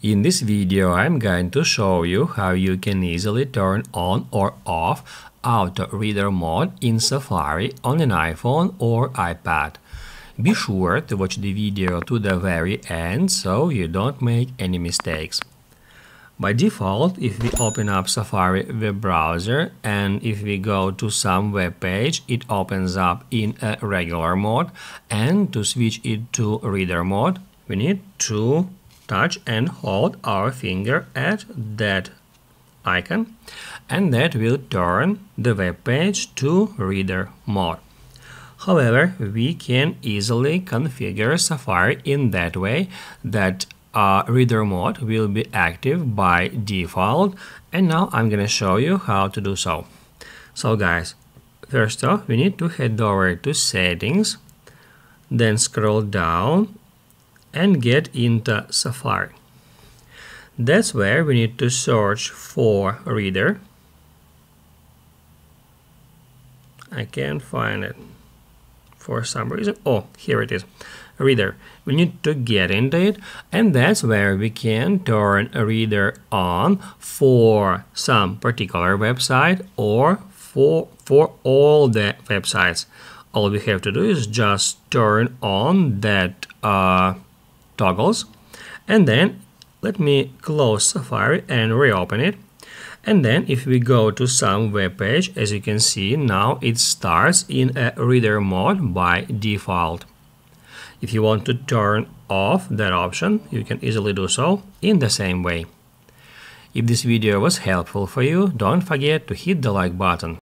In this video I'm going to show you how you can easily turn on or off Auto Reader mode in Safari on an iPhone or iPad. Be sure to watch the video to the very end so you don't make any mistakes. By default, if we open up Safari web browser and if we go to some web page, it opens up in a regular mode and to switch it to reader mode, we need to touch and hold our finger at that icon and that will turn the web page to reader mode. However, we can easily configure Safari in that way that uh, reader mode will be active by default and now I'm gonna show you how to do so. So guys, first off we need to head over to settings then scroll down and get into Safari. That's where we need to search for reader. I can't find it for some reason. Oh, here it is. Reader. We need to get into it and that's where we can turn a reader on for some particular website or for, for all the websites. All we have to do is just turn on that uh, toggles. And then let me close Safari and reopen it. And then if we go to some web page as you can see now it starts in a reader mode by default. If you want to turn off that option you can easily do so in the same way. If this video was helpful for you don't forget to hit the like button